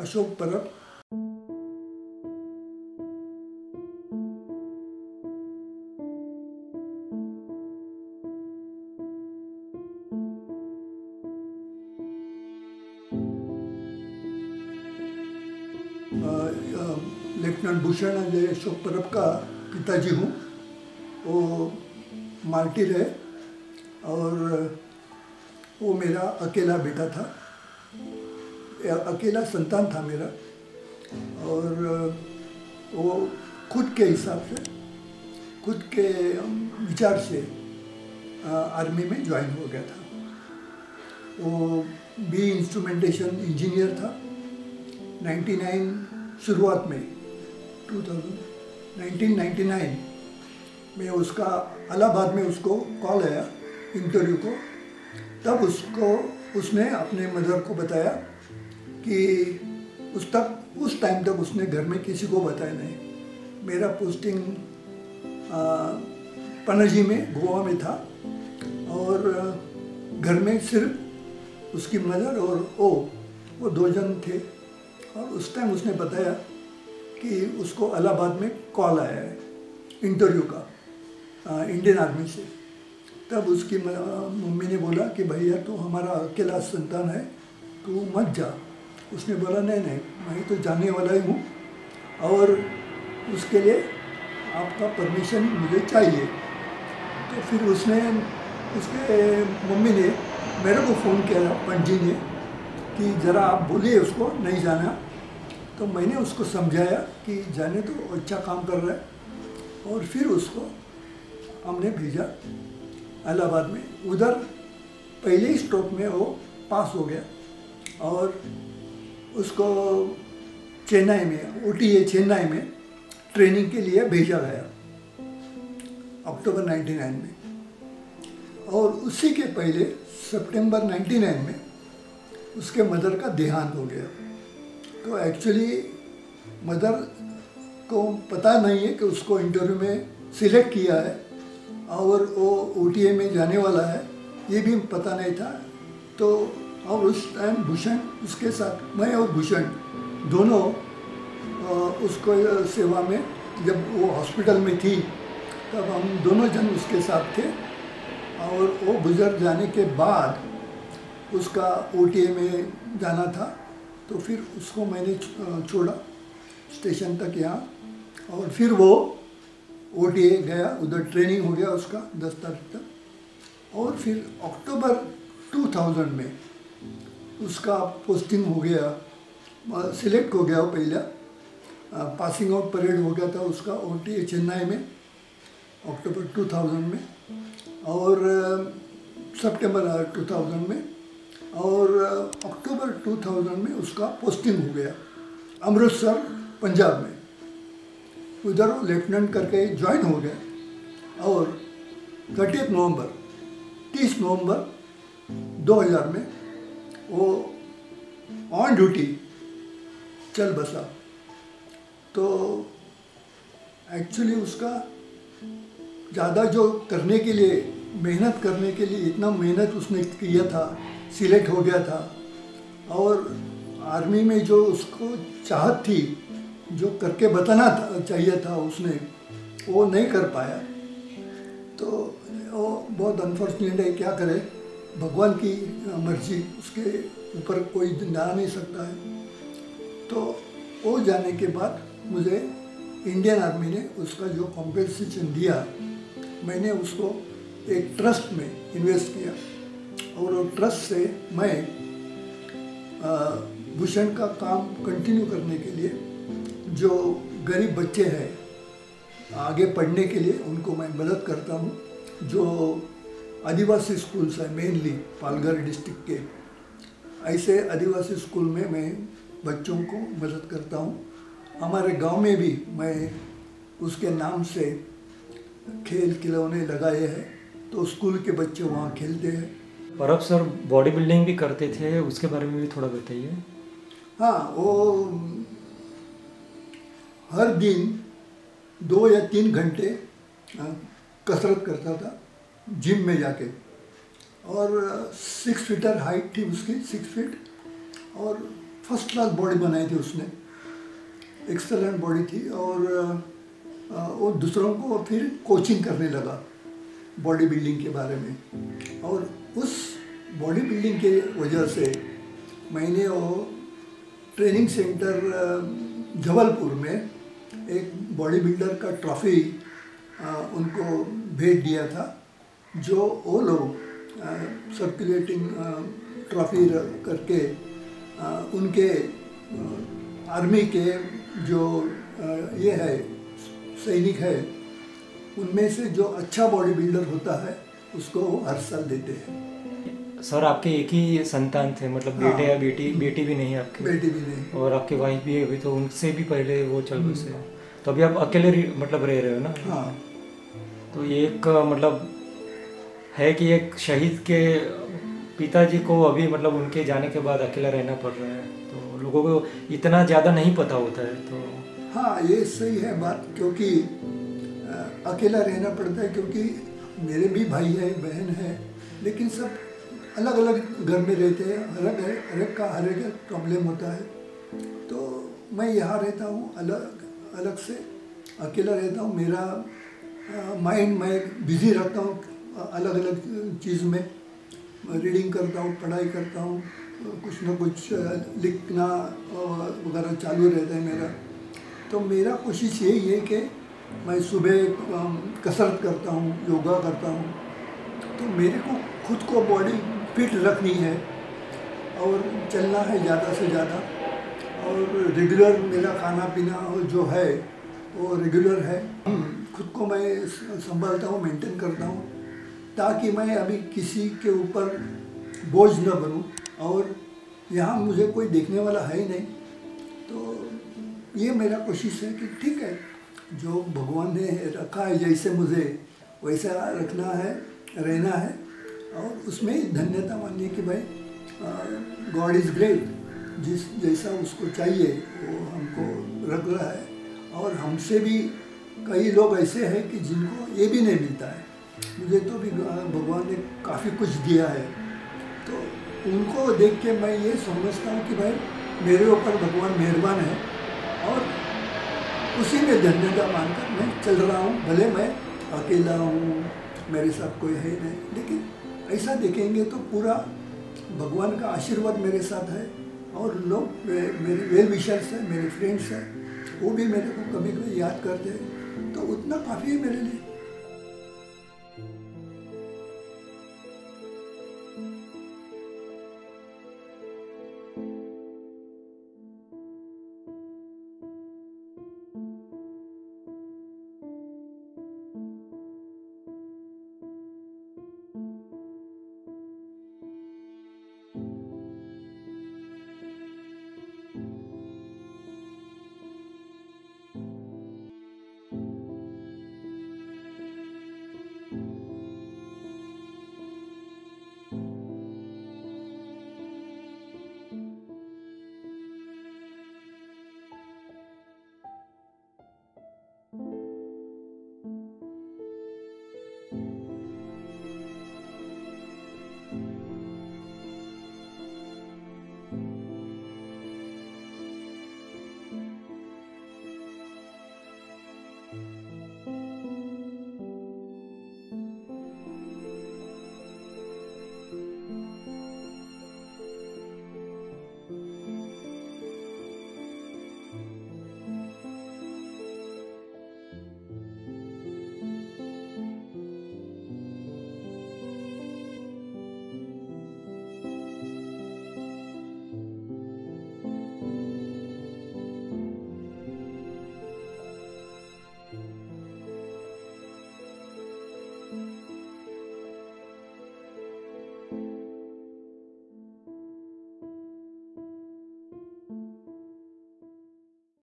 Ashok Parab lieutenant Bhushan Ajay Ashok Parab का पिताजी हूँ। वो मार्टिर है और वो मेरा अकेला बेटा था। अकेला संतान था मेरा। और वो खुद के हिसाब से, खुद के विचार से आर्मी में ज्वाइन हो गया था। वो बी इंस्ट्रूमेंटेशन इंजीनियर था। 99 शुरुआत में। 2000 1999 में उसका अलाहाबाद में उसको कॉल आया इंटरव्यू को। तब उसको उसने अपने मदर को बताया कि उस तक उस टाइम तक उसने घर में किसी को बताया नहीं। मेरा पोस्टिंग आ, पणजी में गोवा में था और घर में सिर्फ़ उसकी मदर और ओ वो दो जन थे। और उस टाइम उसने बताया कि उसको अलाहाबाद में कॉल आया है इंटरव्यू का आ, इंडियन आर्मी से। तब उसकी मम्मी ने बोला कि भैया तो हमारा अकेला संतान है तू मत जा। उसने बोला नहीं नहीं मैं तो जाने वाला ही हूँ और उसके लिए आपका परमिशन मुझे चाहिए। तो फिर उसने उसके मम्मी ने मेरे को फ़ोन किया पंजी ने कि ज़रा आप बोलिए उसको नहीं जाना। तो मैंने उसको समझाया कि जाने तो अच्छा काम कर रहा है। और फिर उसको हमने भेजा इलाहाबाद में। उधर पहले ही स्टॉप में वो पास हो गया और उसको चेन्नई में ओ टी चेन्नई में ट्रेनिंग के लिए भेजा गया अक्टूबर 99 में। और उसी के पहले सितंबर 99 में उसके मदर का देहांत हो गया। तो एक्चुअली मदर को पता नहीं है कि उसको इंटरव्यू में सिलेक्ट किया है और वो ओटीए में जाने वाला है, ये भी पता नहीं था। तो और उस टाइम भूषण उसके साथ, मैं और भूषण दोनों उसको सेवा में जब वो हॉस्पिटल में थी, तब हम दोनों जन उसके साथ थे और वो गुजर जाने के बाद उसका ओटीए में जाना था। तो फिर उसको मैंने छोड़ा, स्टेशन तक यहाँ। और फिर वो ओटीए गया, उधर ट्रेनिंग हो गया उसका दस तारीख तक। और फिर अक्टूबर 2000 में उसका पोस्टिंग हो गया सिलेक्ट हो गया वो पहला। पासिंग आउट परेड हो गया था उसका ओटीए चेन्नई में, अक्टूबर 2000 में। और सितंबर 2000 में और अक्टूबर 2000 में उसका पोस्टिंग हो गया, अमृतसर, पंजाब में। उधर लेफ्टिनेंट करके ज्वाइन हो गया और थर्टी नवंबर 30 नवंबर 2000 में वो ऑन ड्यूटी चल बसा। तो एक्चुअली उसका ज़्यादा जो करने के लिए, मेहनत करने के लिए इतना मेहनत उसने किया था सिलेक्ट हो गया था। और आर्मी में जो उसको चाहत थी, जो करके बताना था, चाहिए था उसने, वो नहीं कर पाया। तो वो बहुत अनफॉर्चुनेट है, क्या करे? भगवान की मर्ज़ी, उसके ऊपर कोई जा नहीं सकता है। तो वो जाने के बाद मुझे इंडियन आर्मी ने उसका जो कॉम्पेंसेशन दिया, मैंने उसको एक ट्रस्ट में इन्वेस्ट किया। और ट्रस्ट से मैं भूषण का काम कंटिन्यू करने के लिए, जो गरीब बच्चे हैं, आगे पढ़ने के लिए उनको मैं मदद करता हूँ। जो आदिवासी स्कूल्स हैं मेनली पालघर डिस्ट्रिक्ट के, ऐसे आदिवासी स्कूल में मैं बच्चों को मदद करता हूँ। हमारे गाँव में भी मैं उसके नाम से खेल खिलौने लगाए हैं तो स्कूल के बच्चे वहाँ खेलते हैं। परब सर बॉडी बिल्डिंग भी करते थे, उसके बारे में भी थोड़ा बताइए। हाँ वो हर दिन दो या तीन घंटे कसरत करता था जिम में जाके। और सिक्स फीटर हाइट थी उसकी सिक्स फीट और फ़र्स्ट क्लास बॉडी बनाई थी उसने। एक्सलेंट बॉडी थी और वो दूसरों को फिर कोचिंग करने लगा। बॉडी बिल्डिंग के बारे में। और उस बॉडी बिल्डिंग के वजह से मैंने वो ट्रेनिंग सेंटर जबलपुर में एक बॉडी बिल्डर का ट्रॉफी उनको भेज दिया था जो वो लोग सर्कुलेटिंग ट्रॉफी करके अ, उनके अ, आर्मी के जो अ, ये है सैनिक है उनमें से जो अच्छा बॉडी बिल्डर होता है उसको हर साल देते हैं। सर आपके एक ही संतान थे मतलब हाँ। बेटे या बेटी? बेटी भी नहीं आपके? बेटी भी नहीं। और आपके वाइफ भी अभी तो उनसे भी पहले वो चल बसे तो अभी आप अकेले मतलब रह रहे हो ना? हाँ। तो ये एक मतलब है कि एक शहीद के पिताजी को अभी मतलब उनके जाने के बाद अकेला रहना पड़ रहा है। तो लोगों को इतना ज़्यादा नहीं पता होता है तो हाँ ये सही है बात क्योंकि अकेला रहना पड़ता है क्योंकि मेरे भी भाई हैं, बहन है, लेकिन सब अलग अलग घर में रहते हैं। अलग है हर एक का, हर एक प्रॉब्लम होता है। तो मैं यहाँ रहता हूँ, अलग अलग से अकेला रहता हूँ। मेरा माइंड मैं बिज़ी रहता हूँ अलग अलग चीज़ में। रीडिंग करता हूँ, पढ़ाई करता हूँ, कुछ ना कुछ लिखना वगैरह चालू रहता है मेरा। तो मेरा कोशिश यही है कि मैं सुबह कसरत करता हूँ, योगा करता हूँ तो मेरे को खुद को बॉडी फिट रखनी है और चलना है ज़्यादा से ज़्यादा। और रेगुलर मेरा खाना पीना जो है, वो रेगुलर है। खुद को मैं संभालता हूँ मेंटेन करता हूँ, ताकि मैं अभी किसी के ऊपर बोझ न बनूँ और यहाँ मुझे कोई देखने वाला है ही नहीं। तो ये मेरा कोशिश है कि ठीक है जो भगवान ने रखा है, जैसे मुझे, वैसा रखना है, रहना है। और उसमें धन्यता मानिए कि भाई गॉड इज़ ग्रेट जिस, जैसा उसको चाहिए, वो हमको रख रहा है। और हमसे भी कई लोग ऐसे हैं कि जिनको ये भी नहीं मिलता है। मुझे तो भी भगवान ने काफ़ी कुछ दिया है। तो उनको देख के मैं ये समझता हूँ कि भाई, मेरे ऊपर भगवान मेहरबान है। और उसी में धन्यता मानकर मैं चल रहा हूँ, भले मैं अकेला हूँ, मेरे साथ कोई है नहीं। लेकिन ऐसा देखेंगे तो पूरा भगवान का आशीर्वाद मेरे साथ है और लोग मेरे वेल विशर्स हैं, मेरे फ्रेंड्स हैं, वो भी मेरे को कभी कभी याद करते हैं। तो उतना काफ़ी है मेरे लिए।